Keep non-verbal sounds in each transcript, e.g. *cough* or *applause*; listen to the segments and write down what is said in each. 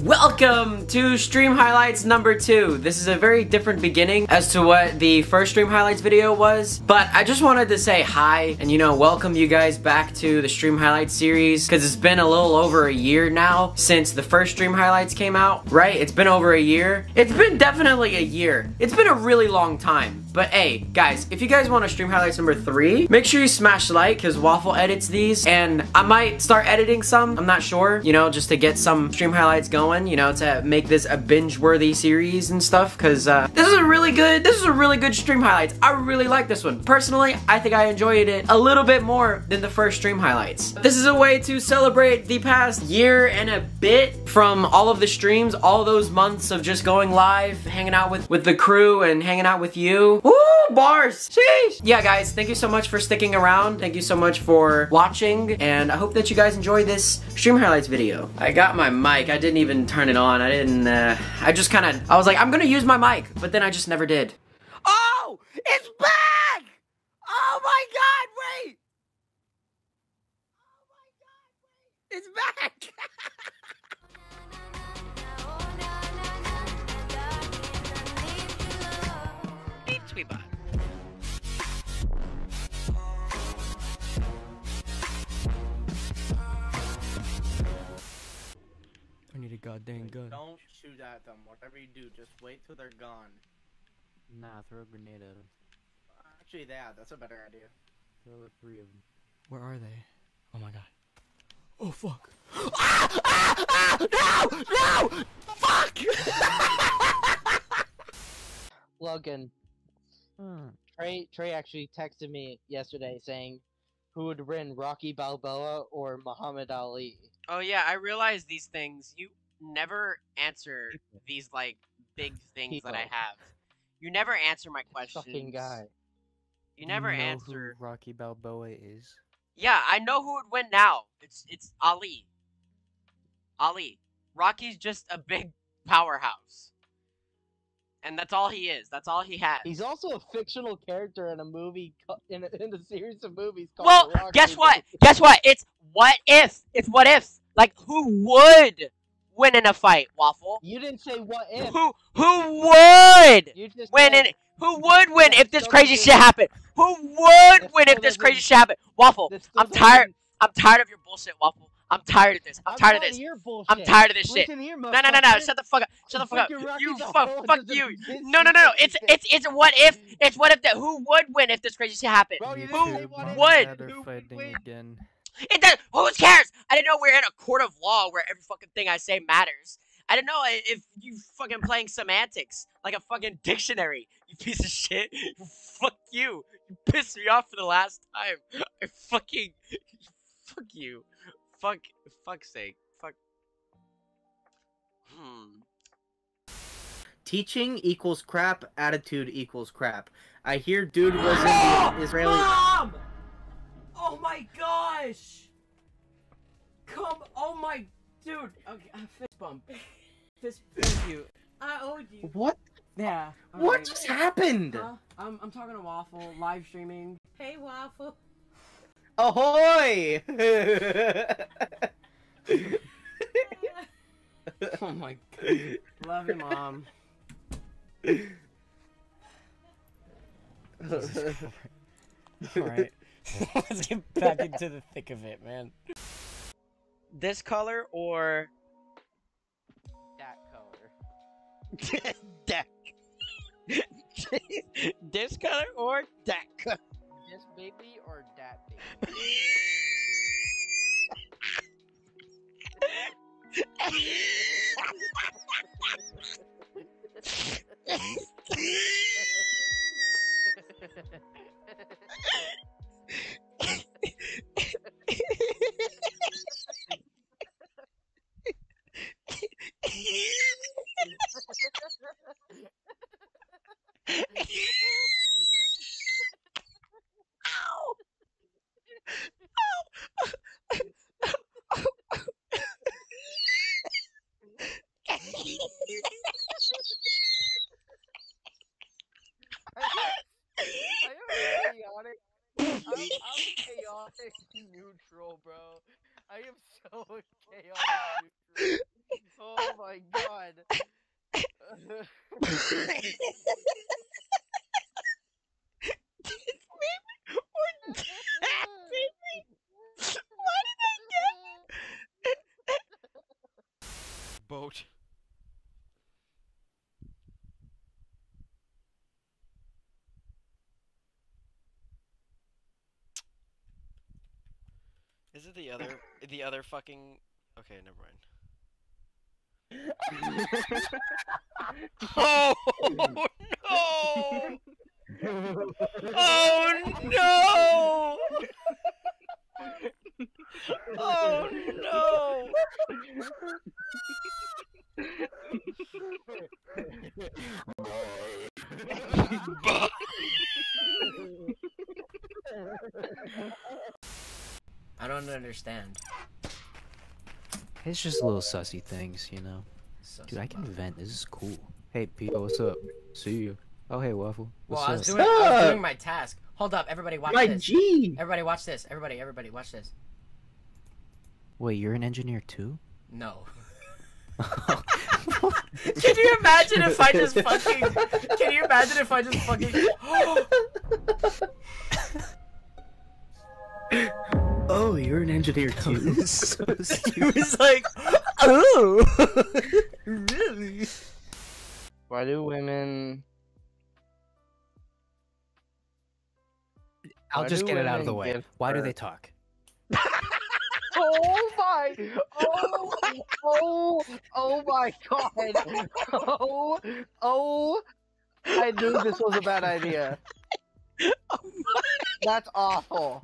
Welcome to Stream Highlights number two. This is a very different beginning as to what the first Stream Highlights video was, but I just wanted to say hi and you know, welcome you guys back to the Stream Highlights series because it's been a little over a year now since the first Stream Highlights came out, right? It's been over a year. It's been definitely a year. It's been a really long time. But hey, guys, if you guys want to stream highlights number three, make sure you smash like because Waffle edits these and I might start editing some. I'm not sure, you know, just to get some stream highlights going, you know, to make this a binge-worthy series and stuff because uh, this is a really good, this is really good stream highlights. I really like this one. Personally, I think I enjoyed it a little bit more than the first stream highlights. This is a way to celebrate the past year and a bit from all of the streams, all those months of just going live, hanging out with, with the crew and hanging out with you. Woo, bars! Sheesh! Yeah, guys, thank you so much for sticking around. Thank you so much for watching, and I hope that you guys enjoy this stream highlights video. I got my mic. I didn't even turn it on. I didn't, uh, I just kind of, I was like, I'm gonna use my mic, but then I just never did. Oh! It's back! Oh my god, wait! Oh my god, wait! It's back! *laughs* BepTweBot. I need a goddamn gun. Don't shoot at them. Whatever you do, just wait till they're gone. Nah, throw a grenade at him. Actually, yeah, that's a better idea. Throw like three of them. Where are they? Oh my god. Oh fuck. No! No! Fuck! Logan, Hmm. Trey Trey actually texted me yesterday saying who would win Rocky Balboa or Muhammad Ali. Oh yeah, I realize these things. You never answer these like big things that I have. You never answer my questions. Fucking guy. You never know answer. Who Rocky Balboa is. Yeah, I know who would win now. It's it's Ali. Ali. Rocky's just a big powerhouse. And that's all he is. That's all he has. He's also a fictional character in a movie in a, in a series of movies called well, Rocky guess what? Guess what? It's what if. It's what if. Like who would win in a fight, Waffle? You didn't say what if. Who who would win in who would win if this crazy shit happened? Who would win if this crazy shit happened? Waffle, I'm tired. I'm tired of your bullshit, Waffle. I'm tired of this. I'm, tired of this. your. I'm tired of this shit. Here, No, no, no, no. Shut the fuck up. Shut the fuck up. You fuck, fuck you. No, no, no, no. It's it's it's what if. It's what if that. Who would win if this crazy shit happened? Bro, Who what would? Who would again. It does. Who cares? I didn't know we're in a court of law where every fucking thing I say matters. I didn't know if you fucking playing semantics like a fucking dictionary. You piece of shit. Fuck you. You pissed me off for the last time. I fucking. Fuck you. Fuck. Fuck's sake. Fuck. Hmm. Teaching equals crap. Attitude equals crap. I hear dude was in the Israeli. Mom! Oh my gosh! Come, oh my, dude. Okay, uh, fist bump. Fist, thank you. I owed you. What? Yeah. What alright. just happened? Huh? I'm, I'm talking to Waffle, live streaming. Hey, Waffle. Ahoy! *laughs* Oh my god. *laughs* Love you, mom. *laughs* Alright. *laughs* Let's get back into the thick of it, man. This color or That color. *laughs* that? *laughs* this color or that color? This baby or that baby? chaotic neutral, bro. I am so chaotic neutral. Oh my god. Or that, baby. Why did I get? Boat. Is it the other *coughs* the other fucking Okay, never mind. *laughs* Oh *laughs* no! Oh no! *laughs* Oh no! I don't understand. It's just little sussy things, you know. So Dude, I can vent. This is cool. Hey, Pio, what's up? See you. Oh, hey, Waffle. Well, I was up? doing I was doing my task. Hold up, everybody, watch My this. G. Everybody, watch this. Everybody, everybody, watch this. Wait, you're an engineer too? No. *laughs* Can you imagine if I just fucking? Can you imagine if I just fucking? *laughs* Oh, you're an engineer too. *laughs* he was like, oh, really? Why do women? I'll Why just get it out of the way. give Why do they talk? Oh my! Oh! *laughs* Oh! Oh my god! Oh! Oh! I knew this was a bad idea. Oh *laughs* That's awful.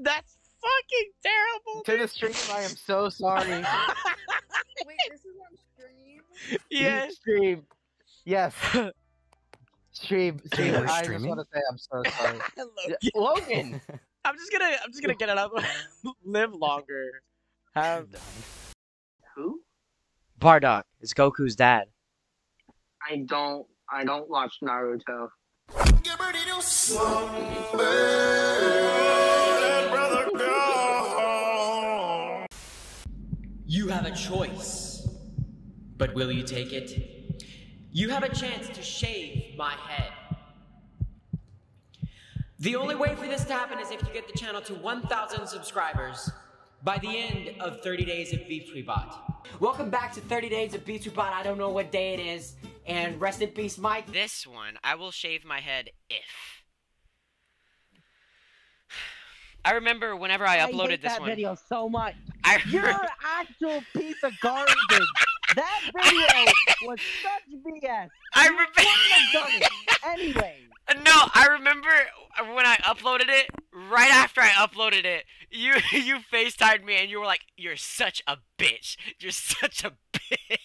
that's fucking terrible. To the stream, I am so sorry. *laughs* Wait, this is on stream? yes. Stream. Yes. Stream. Stream. I just want to say I'm so sorry. Hello. Logan. I'm just gonna I'm just gonna get it up. *laughs* Live longer. Have Who? Bardock is Goku's dad. I don't. I don't watch Naruto. You have a choice, but will you take it? You have a chance to shave my head. The only way for this to happen is if you get the channel to 1,000 subscribers by the end of 30 days of BepTweBot. Welcome back to 30 days of BepTweBot. I don't know what day it is, and rest in peace, Mike. This one, I will shave my head if. *sighs* I remember whenever I uploaded I hate this that one. video so much. I You're *laughs* an actual piece of garbage. That video *laughs* was such BS. I You wouldn't done remember. it anyway. *laughs* No, I remember when I uploaded it. Right after I uploaded it, you *laughs* you FaceTimed me and you were like, "You're such a bitch. You're such a bitch."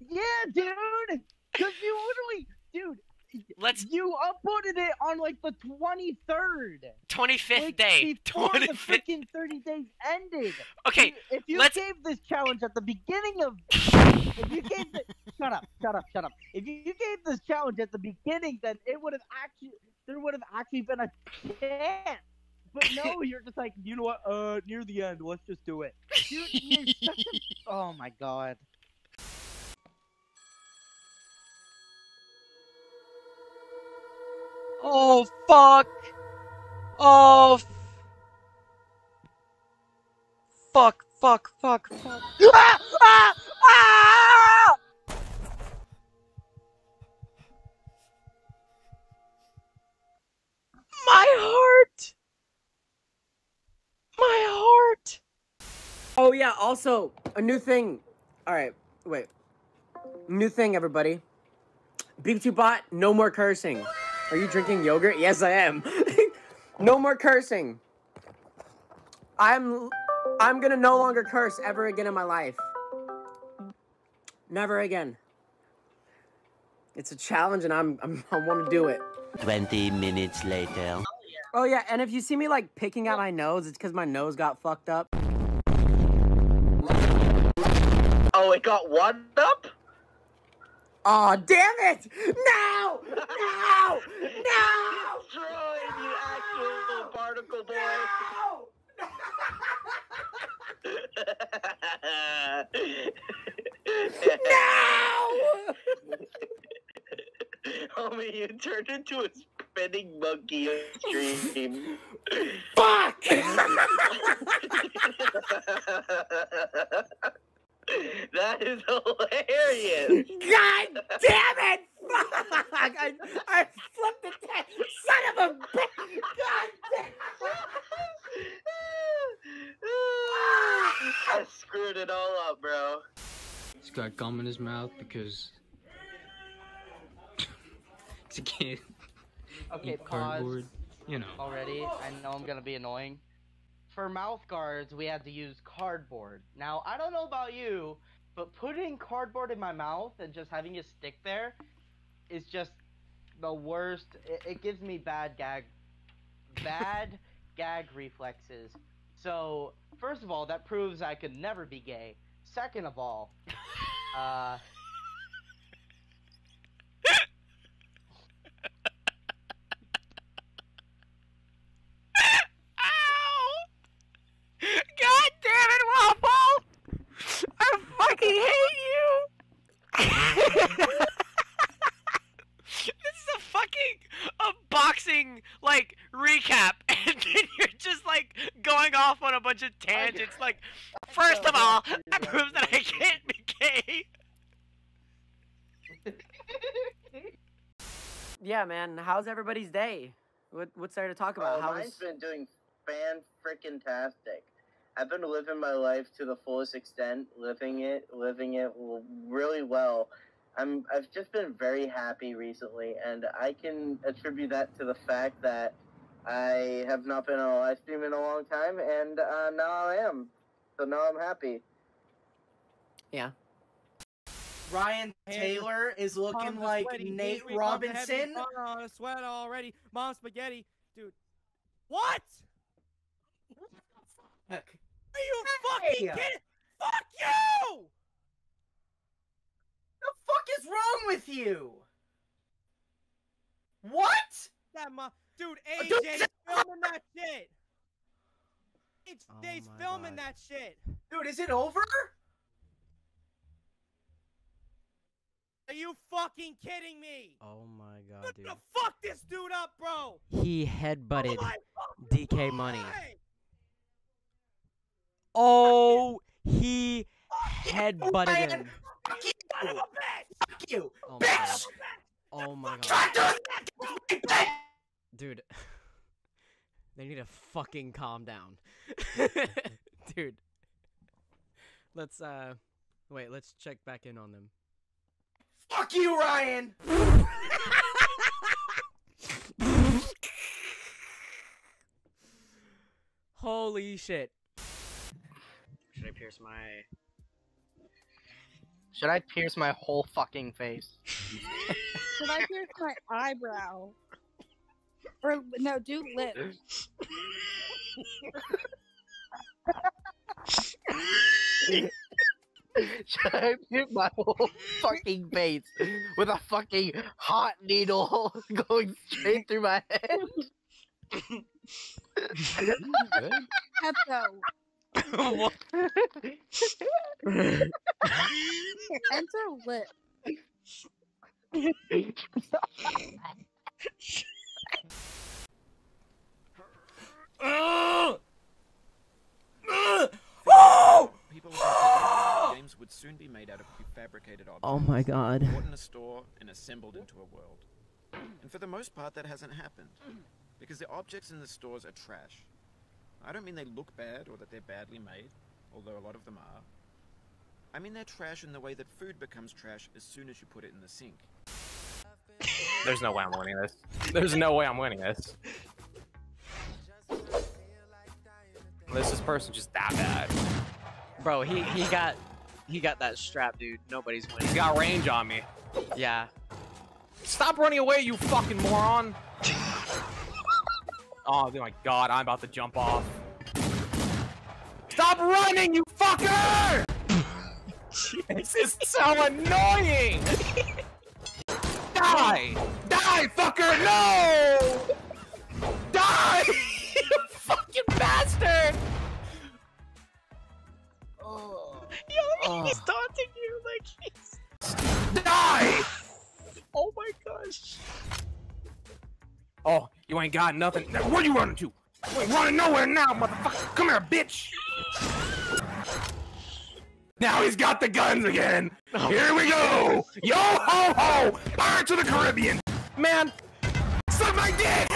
Yeah, dude. Cause you literally, dude, Let's you uploaded it on like the 23rd. 25th like, day. Before the 25th. freaking 30 days ended. Okay, You- If you let's- gave this challenge at the beginning of, *laughs* if you gave the, shut up, shut up, shut up. If you, you gave this challenge at the beginning, then it would have actually, there would have actually been a chance. But no, *laughs* you're just like, you know what? Uh, near the end, let's just do it. Dude, you're such a, *laughs* oh my god. Oh fuck! Oh fuck! Fuck! Fuck! Fuck! Ah! Ah! Ah! My heart! My heart! Oh yeah, also a new thing. All right, wait. New thing, everybody. BepTweBot, no more cursing. Are you drinking yogurt? Yes, I am. *laughs* no more cursing. I'm I'm gonna no longer curse ever again in my life. Never again. It's a challenge, and I'm, I'm I want to do it. 20 minutes later. Oh yeah, and if you see me like picking at my nose, it's because my nose got fucked up. Oh, it got what up? Aw, damn it! No! No! No! Destroyed, you actual particle boy. No! no! *laughs* Homie, you turned into a spinning monkey on stream. Fuck! *laughs* that is hilarious. God damn it! Fuck! I, I flipped the ta- son of a bitch! God damn I screwed it all up, bro. He's got gum in his mouth because *laughs* it's a kid. Okay, eat pause. cardboard. You know. Already, I know I'm gonna be annoying. For mouth guards, we had to use cardboard. Now, I don't know about you, but putting cardboard in my mouth and just having it stick there is just the worst. It, it gives me bad gag, bad *laughs* gag reflexes. So, first of all, that proves I could never be gay. Second of all, *laughs* uh. God damn it, Waffle! I fucking hate you! this is a fucking a boxing like recap, and then you're just like going off on a bunch of tangents. Like, first of all, that proves that I can't be gay. *laughs* Yeah, man. How's everybody's day? What what's there to talk about? Oh, How's mine's been doing fan freaking tastic. I've been living my life to the fullest extent, living it, living it really well. I'm I've just been very happy recently, and I can attribute that to the fact that I have not been on a live stream in a long time, and uh, now I am. So now I'm happy. yeah. Ryan Taylor is looking like Nate Robinson. on a sweat already. Mom spaghetti, dude. What? Fuck. Are you fucking kidding? Fuck you! The fuck is wrong with you? What? That mo- dude, Uh, AJ dude, is filming that shit. It's Oh they's filming God. that shit. Dude, is it over? Are you fucking kidding me? Oh my god, What dude. the fuck this dude up, bro? He Oh headbutted my DK Money. Oh, he headbutted Ryan, him. Fuck you! Son of a bitch! Fuck you! Oh my Bitch! god. Oh my god. Dude. *laughs* They need to fucking calm down. *laughs* Dude. Let's uh wait, let's check back in on them. Fuck you, Ryan! Holy shit. Should I pierce my? Should I pierce my whole fucking face? Should I pierce my eyebrow? Or no, do lips. Should I pierce my whole fucking face with a fucking hot needle *laughs* going straight through my head? Enter lip. *laughs* *laughs* People would think that *gasps* games would soon be made out of prefabricated objects. Oh my god. Bought in a store and assembled into a world. And for the most part, that hasn't happened. Because the objects in the stores are trash. I don't mean they look bad or that they're badly made, although a lot of them are. I mean they're trash in the way that food becomes trash as soon as you put it in the sink. There's no way I'm winning this. There's no way I'm winning this. Unless this person's just that bad. Bro, he he got he got that strap, dude. Nobody's winning. He's got range on me. Yeah. Stop running away, you fucking moron! oh my god, I'm about to jump off. Stop running, you fucker! *laughs* this is so annoying! *laughs* Die! Die, fucker! No! He's taunting you like he's. Die! Oh my gosh. Oh, you ain't got nothing. Where you running to? You ain't running nowhere now, motherfucker. Come here, bitch. Now he's got the guns again. Here we go. Yo ho ho! Pirates of the Caribbean. Man, suck my dick.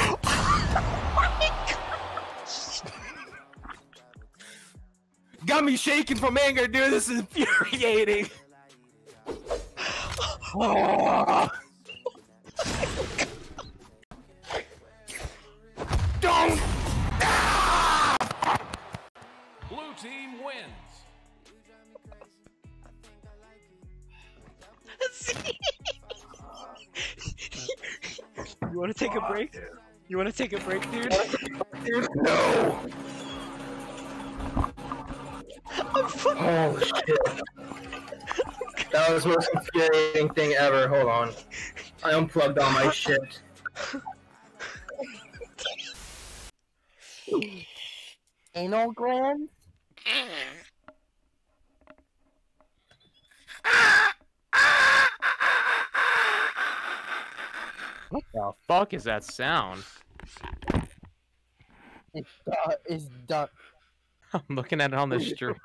Got me shaking from anger, dude. This is infuriating. Oh. Don't. Blue team wins. You want to take a break? You want to take a break, dude? *laughs* Dude, no. Oh shit. That was the most infuriating thing ever. Hold on. I unplugged all my shit. Anal gland? What the fuck is that sound? It's uh, duck. It's duck. *laughs* I'm looking at it on the *laughs* stream.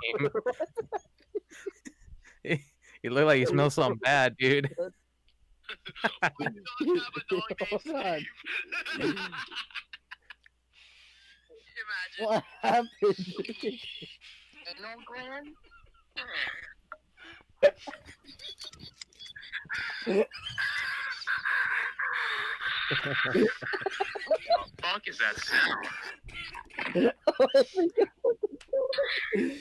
*laughs* you look like you smell something bad, dude. Hold on. What happened? Anal gland? fuck is that sound? Like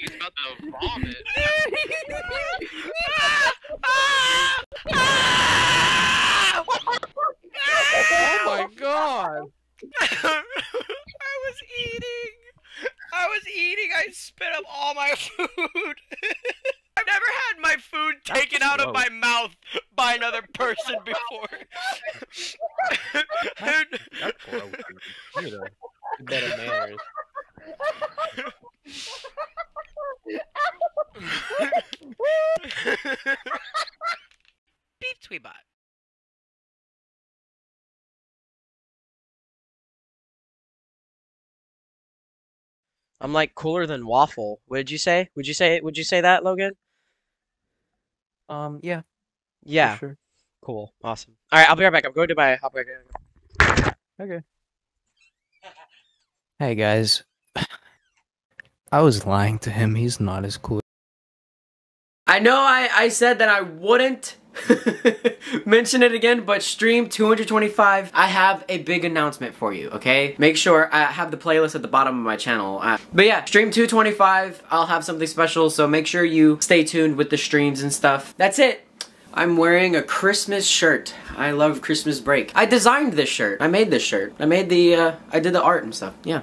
he's about to vomit. oh my god! *laughs* I was eating. I was eating. I spit up all my *laughs* food. *laughs* I've never had my food taken out of my mouth by another person before. That's gross. You need to- better manners. BepTweBot. I'm like cooler than waffle. What did you say? Would you say? Would you say that, Logan? Um, yeah. Yeah. sure. Cool. Awesome. All right, I'll be right back. I'm going to my. I'll be right back. Okay. Hey guys. *sighs* I was lying to him. He's not as cool. I know I, I said that I wouldn't *laughs* mention it again, but stream 225, I have a big announcement for you, okay? Make sure I have the playlist at the bottom of my channel. Uh, but yeah, stream 225, I'll have something special, so make sure you stay tuned with the streams and stuff. That's it. I'm wearing a Christmas shirt. I love Christmas break. I designed this shirt. I made this shirt. I made the, uh, I did the art and stuff. Yeah.